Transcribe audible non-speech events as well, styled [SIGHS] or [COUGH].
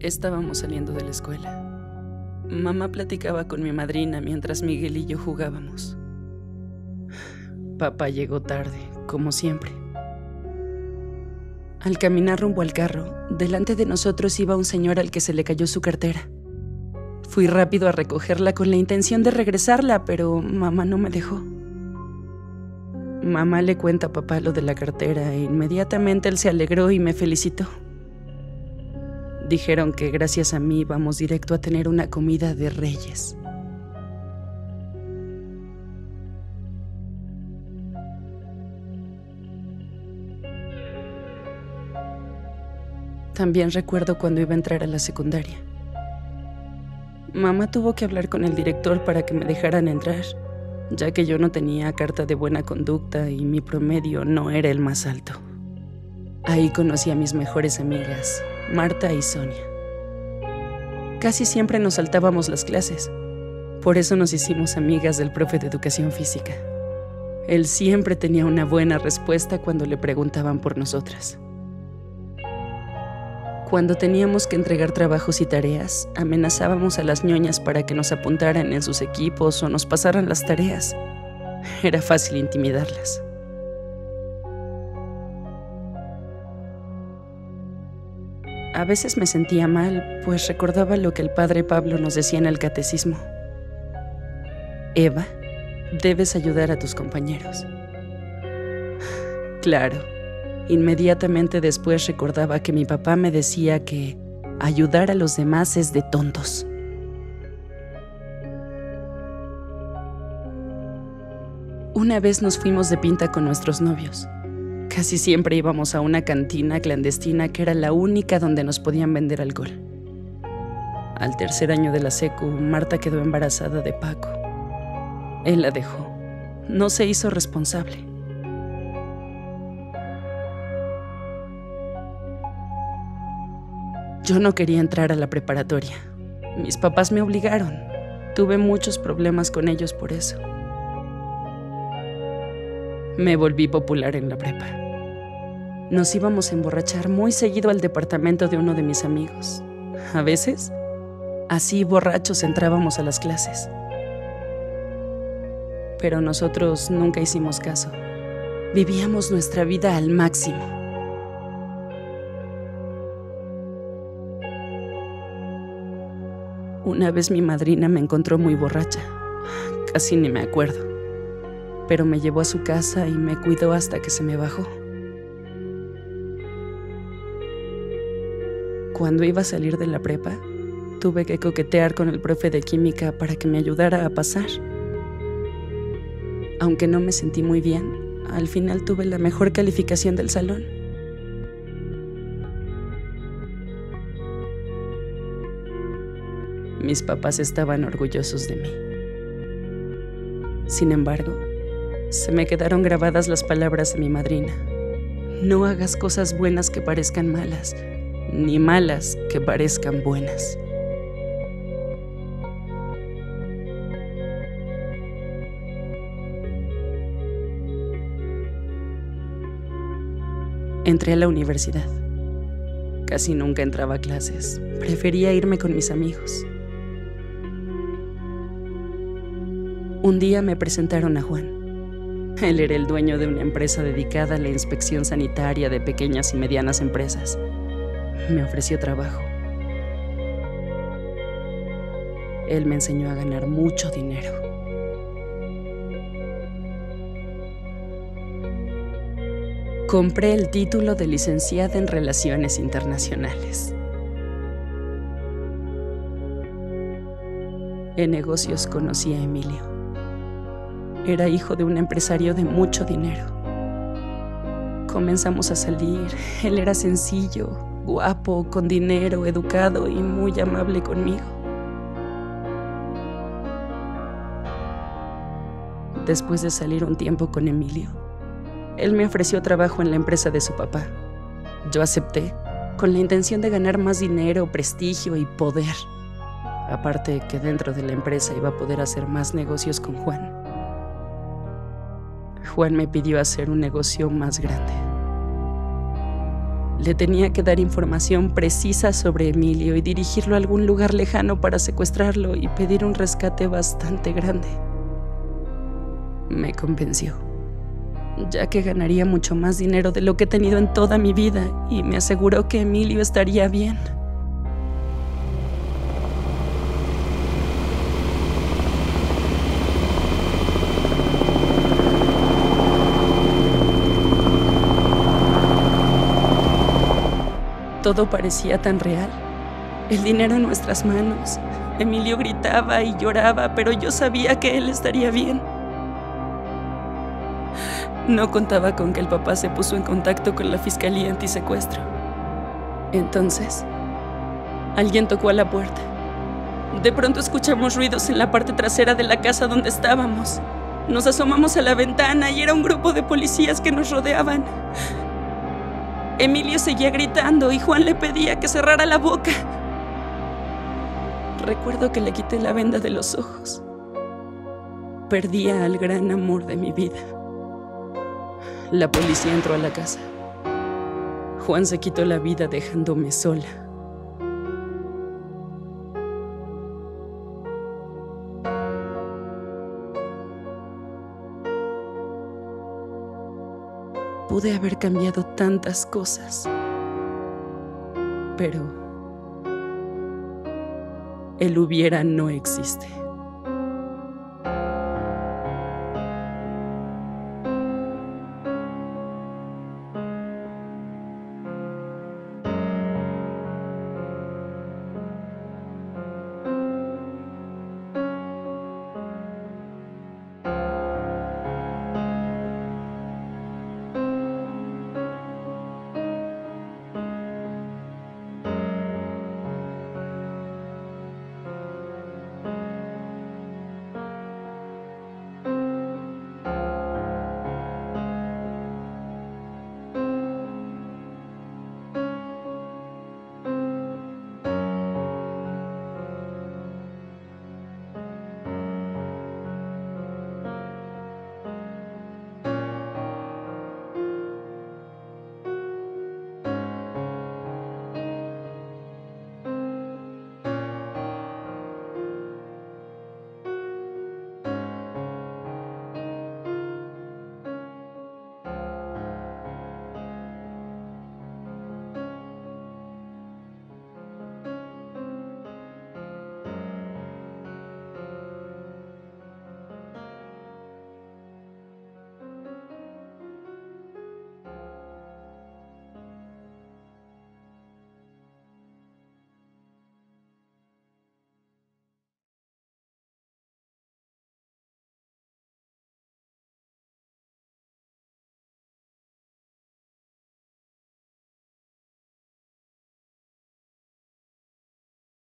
Estábamos saliendo de la escuela. Mamá platicaba con mi madrina mientras Miguel y yo jugábamos. Papá llegó tarde, como siempre. Al caminar rumbo al carro, delante de nosotros iba un señor al que se le cayó su cartera. Fui rápido a recogerla con la intención de regresarla, pero mamá no me dejó. Mamá le cuenta a papá lo de la cartera e inmediatamente él se alegró y me felicitó. Dijeron que gracias a mí vamos directo a tener una comida de reyes. También recuerdo cuando iba a entrar a la secundaria. Mamá tuvo que hablar con el director para que me dejaran entrar, ya que yo no tenía carta de buena conducta y mi promedio no era el más alto. Ahí conocí a mis mejores amigas, Marta y Sonia. Casi siempre nos saltábamos las clases, por eso nos hicimos amigas del profe de educación física. Él siempre tenía una buena respuesta cuando le preguntaban por nosotras. Cuando teníamos que entregar trabajos y tareas, amenazábamos a las ñoñas para que nos apuntaran en sus equipos o nos pasaran las tareas. Era fácil intimidarlas. A veces me sentía mal, pues recordaba lo que el padre Pablo nos decía en el catecismo. Eva, debes ayudar a tus compañeros. [SIGHS] Claro, Inmediatamente después recordaba que mi papá me decía que ayudar a los demás es de tontos. Una vez nos fuimos de pinta con nuestros novios. Casi siempre íbamos a una cantina clandestina que era la única donde nos podían vender alcohol. Al tercer año de la secu, Marta quedó embarazada de Paco. Él la dejó. No se hizo responsable. Yo no quería entrar a la preparatoria. Mis papás me obligaron. Tuve muchos problemas con ellos por eso. Me volví popular en la prepa. Nos íbamos a emborrachar muy seguido al departamento de uno de mis amigos. A veces, así borrachos entrábamos a las clases. Pero nosotros nunca hicimos caso. Vivíamos nuestra vida al máximo. Una vez mi madrina me encontró muy borracha. Casi ni me acuerdo. Pero me llevó a su casa y me cuidó hasta que se me bajó. Cuando iba a salir de la prepa, tuve que coquetear con el profe de química para que me ayudara a pasar. Aunque no me sentí muy bien, al final tuve la mejor calificación del salón. Mis papás estaban orgullosos de mí. Sin embargo, se me quedaron grabadas las palabras de mi madrina. No hagas cosas buenas que parezcan malas, ni malas que parezcan buenas. Entré a la universidad. Casi nunca entraba a clases. Prefería irme con mis amigos. Un día me presentaron a Juan. [LAUGHS] Él era el dueño de una empresa dedicada a la inspección sanitaria de pequeñas y medianas empresas. Me ofreció trabajo. Él me enseñó a ganar mucho dinero. Compré el título de licenciada en Relaciones Internacionales. En negocios conocí a Emilio. Era hijo de un empresario de mucho dinero. Comenzamos a salir. Él era sencillo, guapo, con dinero, educado y muy amable conmigo. Después de salir un tiempo con Emilio, él me ofreció trabajo en la empresa de su papá. Yo acepté, con la intención de ganar más dinero, prestigio y poder. Aparte que dentro de la empresa iba a poder hacer más negocios con Juan. Juan me pidió hacer un negocio más grande. Le tenía que dar información precisa sobre Emilio y dirigirlo a algún lugar lejano para secuestrarlo y pedir un rescate bastante grande. Me convenció, ya que ganaría mucho más dinero de lo que he tenido en toda mi vida y me aseguró que Emilio estaría bien. Todo parecía tan real. El dinero en nuestras manos. Emilio gritaba y lloraba, pero yo sabía que él estaría bien. No contaba con que el papá se puso en contacto con la Fiscalía Antisecuestro. Entonces, alguien tocó a la puerta. De pronto escuchamos ruidos en la parte trasera de la casa donde estábamos. Nos asomamos a la ventana y era un grupo de policías que nos rodeaban. Emilio seguía gritando y Juan le pedía que cerrara la boca. Recuerdo que le quité la venda de los ojos. Perdía al gran amor de mi vida. La policía entró a la casa. Juan se quitó la vida dejándome sola. Pude haber cambiado tantas cosas. Pero el hubiera no existe.